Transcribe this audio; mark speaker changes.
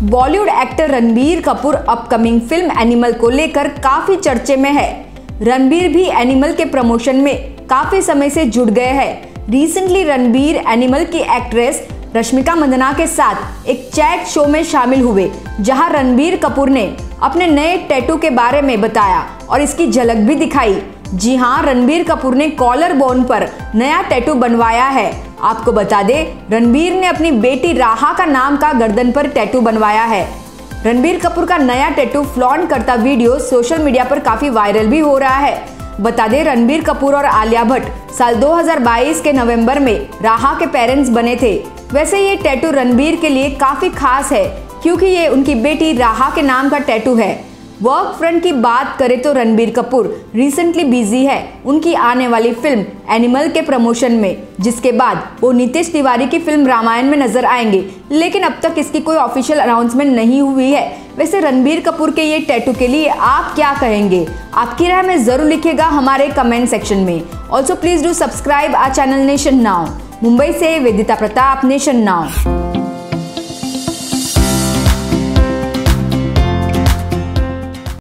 Speaker 1: Bollywood actor Ranbir Kapoor upcoming film Animal को लेकर काफ़ी चर्चे में है। रणबीर भी एनिमल के प्रमोशन में काफ़ी समय से जुड़ गए हैं। रिसेंटली रणबीर एनिमल की एक्ट्रेस रश्मिका मंदना के साथ एक चैट शो में शामिल हुए, जहाँ रणबीर कपूर ने अपने नए टैटू के बारे में बताया और इसकी झलक भी दिखाई। जी हाँ रणबीर कपूर ने कॉलर बोन पर नया टैटू बनवाया है। आपको बता दे, रणबीर ने अपनी बेटी राहा का नाम का गर्दन पर टैटू बनवाया है। रणबीर कपूर का नया टैटू फ्लॉन्ट करता वीडियो सोशल मीडिया पर काफ़ी वायरल भी हो रहा है। बता दें, रणबीर कपूर और आलिया भट्ट साल 2022 के नवंबर में राहा के पेरेंट्स बने थे। वैसे ये टैटू रणबीर के लिए काफ़ी खास है, क्योंकि ये उनकी बेटी राहा के नाम का टैटू है। वर्क फ्रंट की बात करें तो रणबीर कपूर रिसेंटली बिज़ी है। उनकी आने वाली फ़िल्म एनिमल के प्रमोशन में, जिसके बाद वो नितेश तिवारी की फ़िल्म रामायण में नज़र आएँगे। लेकिन अब तक इसकी कोई ऑफिशियल अनाउंसमेंट नहीं हुई है। वैसे रणबीर कपूर के ये टैटू के लिए आप क्या कहेंगे? आपकी राय में ज़रूर लिखेगा हमारे कमेंट सेक्शन में। Also please do subscribe our channel Nation Now Mumbai से वेदिता प्रताप नेशन नाउ